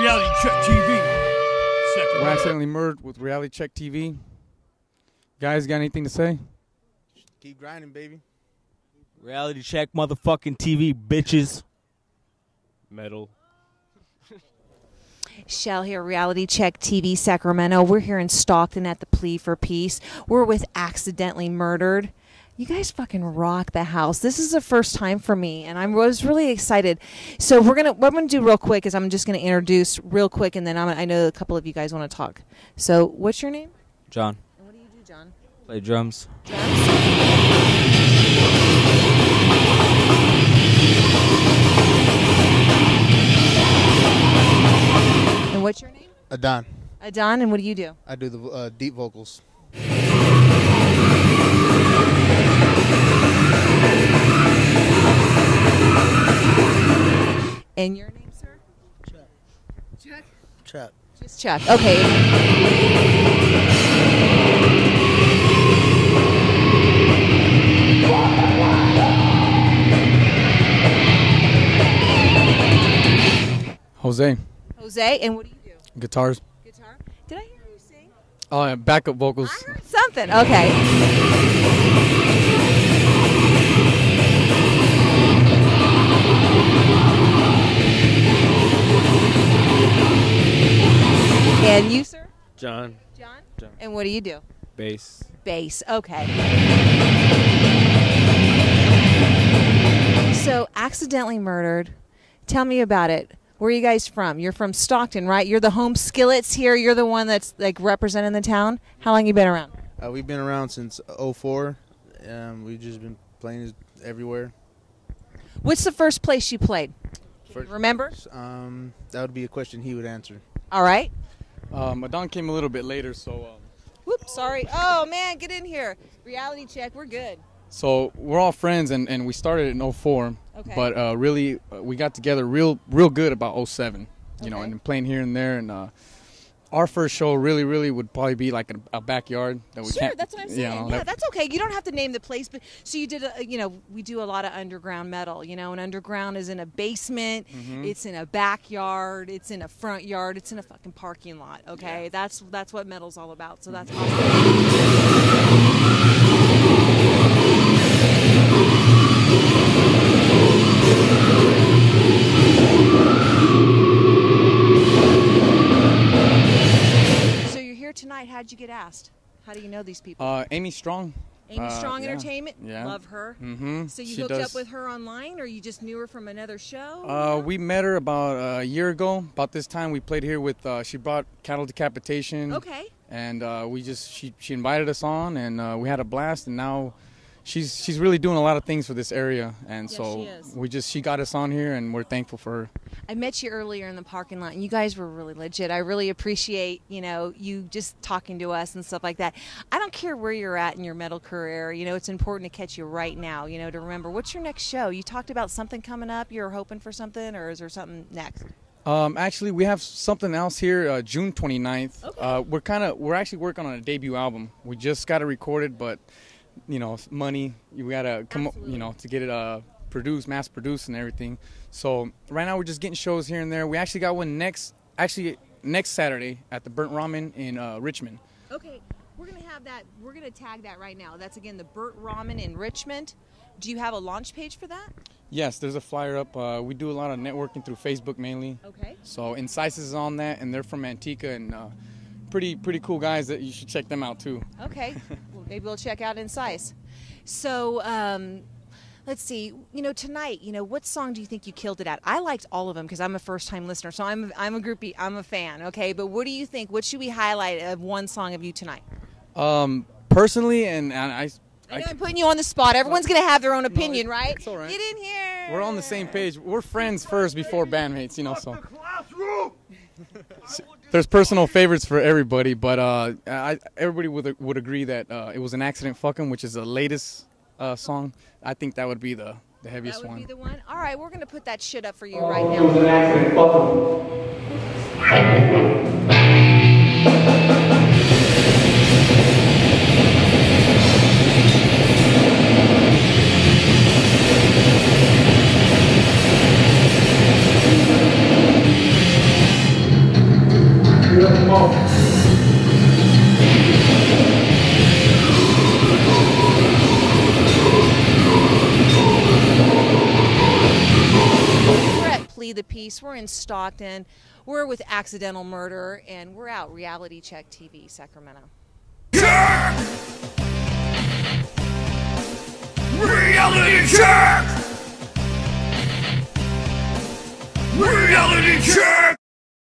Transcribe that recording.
Reality Check TV. Second We're accidentally murdered with Reality Check TV. Guys, got anything to say? Keep grinding, baby. Reality check, motherfucking TV, bitches. Metal. Shell here, Reality Check TV Sacramento. We're here in Stockton at the Plea for Peace. We're with Accidentally Murdered. You guys fucking rock the house. This is the first time for me, and I was really excited. So we're gonna what I'm gonna do real quick is I'm just gonna introduce real quick, and then I'm, I know a couple of you guys want to talk. So what's your name? John. And what do you do, John? Play drums. And what's your name? Adon. Adon, and what do you do? I do the uh, deep vocals. Chuck. Chuck. Just Chuck. Okay. Jose, Jose, and what do you do? guitars. Guitar. Did I hear you sing? Oh, yeah, backup vocals. I heard something. Okay. And you, sir? John. John? John. And what do you do? Bass. Bass. Okay. So, accidentally murdered. Tell me about it. Where are you guys from? You're from Stockton, right? You're the home skillets here. You're the one that's like representing the town. How long you been around? Uh, we've been around since '04. Um, we've just been playing everywhere. What's the first place you played? Can you remember? Um, that would be a question he would answer. All right. Um, Adon came a little bit later, so um, Whoops, sorry. Oh man, get in here. Reality check. We're good. so we're all friends, and, and we started in 04. Okay. But uh, really, uh, we got together real real good about 07. You know, and playing here and there, and uh, our first show really really would probably be like a, a backyard that we Sure, that's what I'm saying. you Yeah, that- that's okay. You don't have to name the place, but so you did. A, you know, we do a lot of underground metal. You know, and underground is in a basement. Mm-hmm. It's in a backyard. It's in a front yard. It's in a fucking parking lot. Okay, that's that's what metal's all about. So that's awesome. How'd you get asked? How do you know these people? Uh, Amy Strong. Amy uh, Strong yeah, Entertainment. yeah. Love her. Mm-hmm. So you she hooked does. up with her online, or you just knew her from another show? Uh, we met her about a year ago. About this time, we played here with. Uh, she brought cattle decapitation. okay. And uh, we just she she invited us on, and uh, we had a blast. And now, she's she's really doing a lot of things for this area. And Yes, so we just she got us on here, and we're thankful for her. I met you earlier in the parking lot, and you guys were really legit. I really appreciate you know you just talking to us and stuff like that. I don't care where you're at in your metal career. You know it's important to catch you right now. You know to remember what's your next show. You talked about something coming up. You're hoping for something, or is there something next? Um, actually, we have something else here, uh, June 29th. Okay. Uh, we're kind of we're actually working on a debut album. We just got it recorded, but you know, money you gotta come up, you know, to get it uh, produced, mass produced, and everything. So right now we're just getting shows here and there. We actually got one next, actually next Saturday at the Burnt Ramen in uh, Richmond. Okay, we're gonna have that. We're gonna tag that right now. That's again the Burnt Ramen in Richmond. Do you have a launch page for that? Yes, there's a flyer up. Uh, we do a lot of networking through Facebook mainly. Okay. So Incisys is on that, and they're from Antioch and uh, pretty pretty cool guys that you should check them out too. Okay. well, maybe we'll check out Incise. So, um, let's see. You know, tonight, you know, what song do you think you killed it at? I liked all of them because I'm a first time listener. So I'm, I'm a groupie. I'm a fan. Okay. But what do you think? What should we highlight of one song of you tonight? Um, personally, and, and I, I know I'm putting you on the spot. Everyone's going to have their own opinion, it's- right? it's all right. Get in here. we're on the same page. We're friends first before bandmates, you know. So there's personal favorites for everybody, but uh, I, everybody would would agree that uh, it was an accident fucking, which is the latest uh, song. I think that would be the the That heaviest would one. be the one. All right. We're going to put that shit up for you right now. an accident. Fuck 'em. Come. We're Plea the Peace. We're in Stockton. We're with Accidental Murder, and we're out Reality Check TV, Sacramento. Check! Reality check! Reality check!